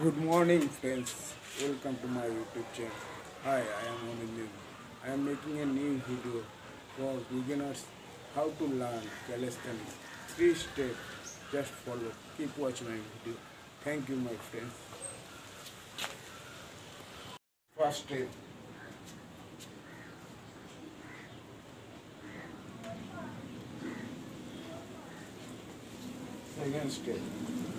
Good morning, friends. Welcome to my YouTube channel. Hi, I am Anindin. I am making a new video for beginners how to learn calisthenics. Three steps. Just follow. Keep watching my video. Thank you, my friends. First step. Second step.